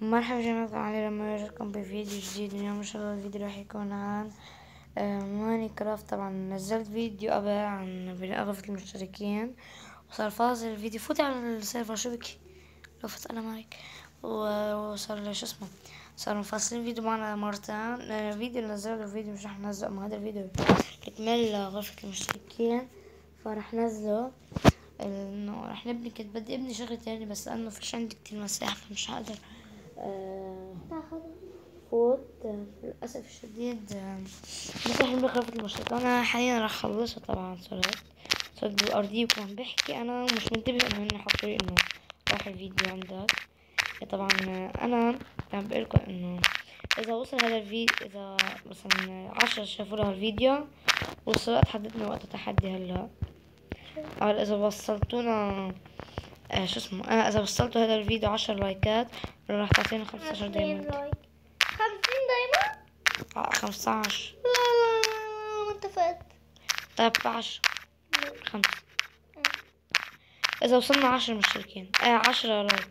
مرحبا جميعا علي لما يرجعكم بفيديو جديد اليوم ان شاء الله الفيديو راح يكون عن Minecraft طبعا نزلت فيديو قبل عن بأغرفة المشتركين وصار فاصل الفيديو فوتي على ال server شو بكي لو فت أنا معك وصار شو اسمه صاروا مفصلين فيديو معنا مرتين آه، فيديو نزلوا فيديو مش رح ننزل اما هذا الفيديو كتمل غرفة المشتركين فرح نزله انه رح نبني كنت بدي ابني شغل تاني بس لأنه فيش عندي كتير مساحة فمش هقدر فوت. آه، للأسف الشديد رح نبني غرفة المشتركين أنا حاليا رح أخلصها طبعا صرت صرت بالأرضية وكمان بحكي. أنا مش منتبه إنه هن حطوا لي إنه راح الفيديو عندك طبعا أنا عم بقولكم إنه إذا وصل هذا الفيديو إذا مثلا عشرة شافوا له الفيديو وصلت حددنا وقت التحدي هلأ. أو إذا وصلتونا آه شو اسمه؟ أنا إذا وصلتوا هذا الفيديو عشر لايكات راح خمسة عشر diamond. خمسين diamond آه، خمسة عشر لا لا لا ما اتفقت. طيب عشرة خمسة إذا وصلنا عشر مشتركين. آه عشرة like.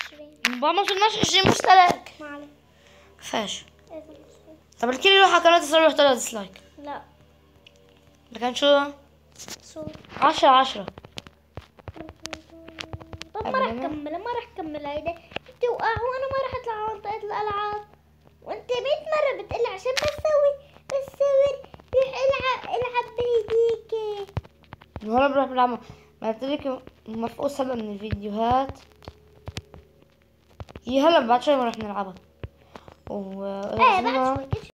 عشرين. بقى ما وصلناش عشرين مشترك. ما عليك. فاش. طب الكل يروح على قناة يصير له ثلاث dislike لا. لكن شو؟ عشرة عشرة. طب ما راح أبدا. كملها ما راح كمل هيدا. انت وقع وأنا ما راح أطلع على منطقة الألعاب. وأنت 100 مرة بتقلي عشان بسوي بسوي روح إلعب إلعب بايديك هلا بروح بلعب ما قلت لك مفقوس هلا من الفيديوهات. هي هلا بعد شوي رح نلعبها. و إيه بعد شوي.